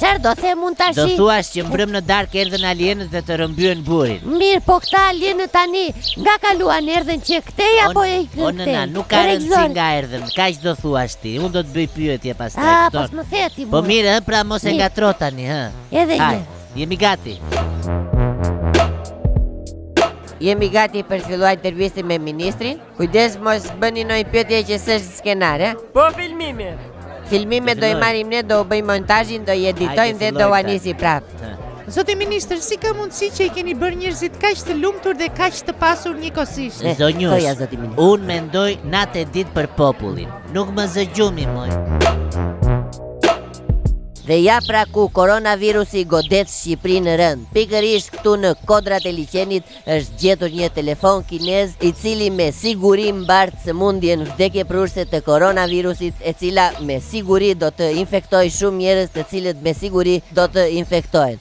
Çfarë do të them unë tashti? Do thuash që mbrëm në darkë erdhen alienët dhe të rrëmbyen burrin Mirë, po këta alienë tani, nga kaluan erdhen që këtej apo këtej O nëna, nuk ka rëndësi nga erdhen, kaq do thuash ti, unë do të bëj pyetje pastaj A, po më the ti mu Po mirë, hë, pra mos e ngatërro tani, hë Edhe një Jemi gati Jemi gati për të filluar intervistën me ministrin Kujdes mos bëni ndonjë pyetje që s'është në skenar. Po filmimet. Filmimet do i marrim ne, do u bëjmë montazhin, do i editojmë dhe do ua nisi prapë. Zoti ministër, si ka mundësi që i keni bërë njerëzit kaq të lumtur dhe kaq të pasur njëkohësisht? Zonjushë, po zoti ministër. Unë mendoj natë e ditë për popullin. Nuk më zë gjumi moj. Dhe ja pra ku koronavirusi godet Shqipërinë rëndë, pikërisht këtu në kodrat e liqenit, Është gjetur një telefon kinez i cili me siguri mbart sëmundjen vdekjeprurëse të koronavirusit e cila me siguri do të infektojë shumë njerëz të cilët me siguri do të infektohen.